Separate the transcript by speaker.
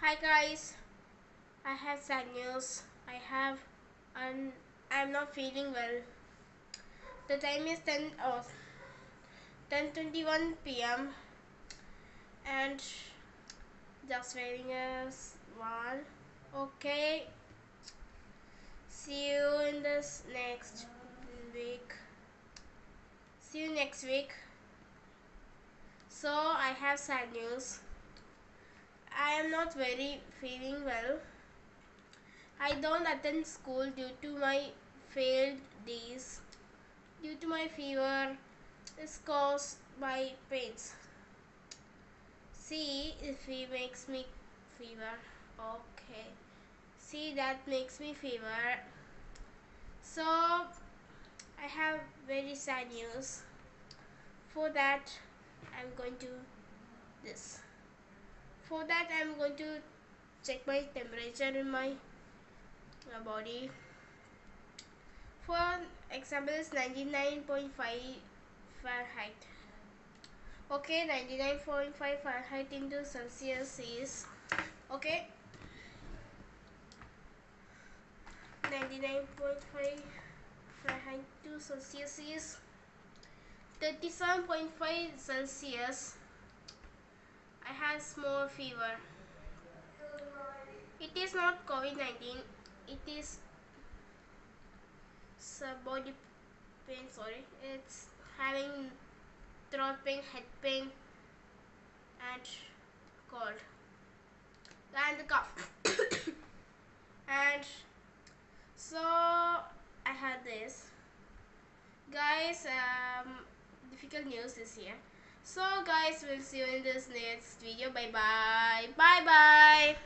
Speaker 1: Hi guys, I have sad news. I have, and I'm not feeling well. The time is 10 oh, 10:21 p.m. and just waiting us one. Okay. See you in this next week. See you next week. So I have sad news. Not very feeling well. I don't attend school due to my failed days. Due to my fever is caused by pains. See if he makes me fever. Okay. See that makes me fever. So I have very sad news. For that I'm going to this for that I'm going to check my temperature in my uh, body. For example is 99.5 Fahrenheit. Okay 99.5 Fahrenheit into Celsius is okay. 99.5 Fahrenheit to Celsius is 37.5 Celsius Have small fever. It is not COVID-19. It is body pain. Sorry, it's having throat pain, head pain, and cold, and the cough. and so I had this, guys. Um, difficult news is here. So guys, we'll see you in this next video. Bye-bye. Bye-bye.